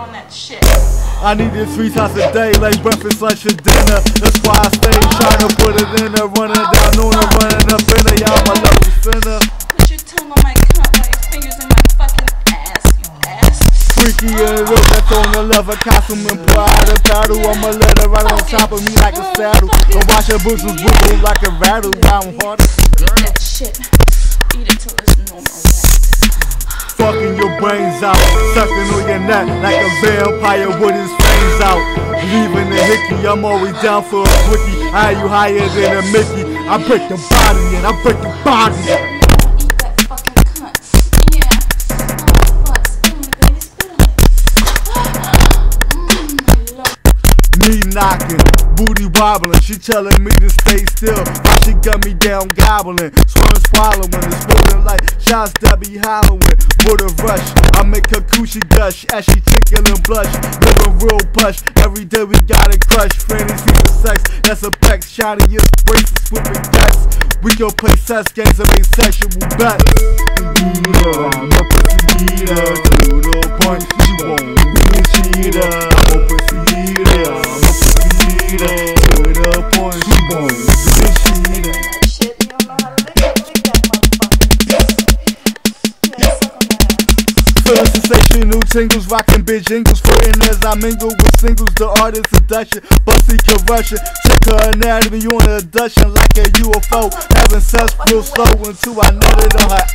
on that shit. I need it three times a day, like breakfast, lunch, and dinner. That's why I stay trying to put it in her, running down on her, running up in her. Y'all my love spinner. Put your tongue on my cunt your fingers in my fucking ass, you ass. Freaky and real, that's on the leather costume and pride a paddle. I'ma let her right on top of me like a saddle. Don't watch her bosoms wiggle like a rattle. I'm hard. Eat that shit. Eat it till it's no more left. Your brains out, sucking on your neck like a vampire with his fangs out. Leaving the hickey, I'm always down for a quickie. I you higher than a Mickey. I break the body and I break the body. Eat that fucking cunt. Yeah. Fuck. Spit on it, baby. Spit on it. I love Knee knocking, booty wobbling. She telling me to stay still. She got me down gobbling. Swallowing, swallowing. It's moving like shots that be hollowing. With a rush, I make her coochie gush as she tickle and blush. Living real plush. Every day we got it crush. Fantasy for sex, that's a peck. Shiniest bracelets with guts. We can play sex games and make sexual bets. Yeah, I'm a pussy eater to the point she won't be a cheater. Feeling sensational tingles, rocking bitch jingles, flirting as I mingle with singles. The artist seduction, busty corruption. Check her anatomy you on a Dutchman like a UFO. Having sex real slow until I nutted on her